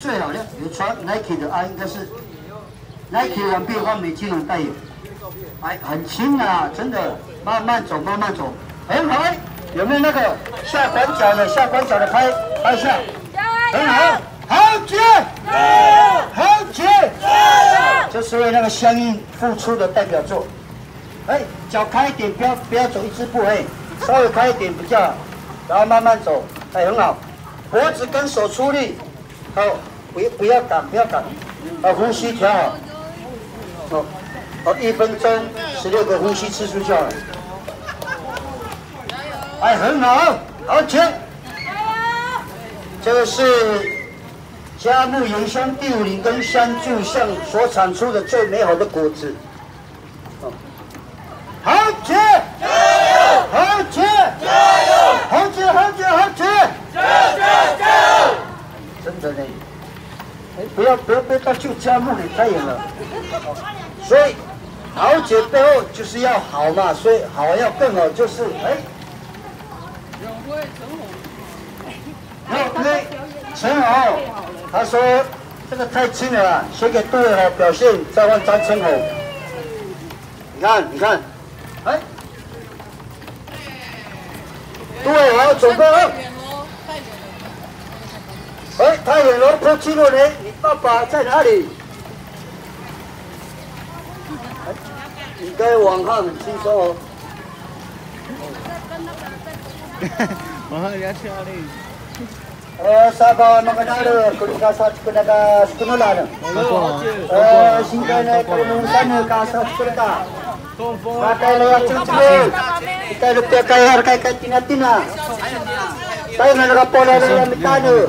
最好的有穿 Nike 的啊，应该是 Nike 完毕的话，美金能代言。哎，很轻啊，真的，慢慢走，慢慢走，很好。有没有那个下关脚的？下关脚的拍拍一下，很好，好接，好接，这是为那个相应付出的代表作。哎，脚开一点，不要不要走一字步，哎，稍微开一点比较好，然后慢慢走，哎，很好。脖子跟手出力，好，不要不要赶，不要赶，把呼吸调好，好，好，一分钟十六个呼吸次数就好。哎，很好，好起来。这个是嘉木原乡第五林跟香柱巷所产出的最美好的果子。好起来，好起来，好起来，好起来，好起来，真的呢。哎，不要不要不要到旧嘉木里太远了。所以好姐背后就是要好嘛，所以好要更好就是哎。好，对，陈豪，他说这个太轻了啦，写给杜伟豪表现，再换张成豪。你看，你看，哎，杜伟豪走过的萝卜了呢？你爸爸在哪里？你该往上，轻松哦。我还要去哪里？呃，沙包那个哪里？格里卡沙去过那个斯图纳的。呃，新疆那个龙山那个沙去过那个。那该了要进去了，你该了不要该了该该进啊进啊。再那个波来了要没打的。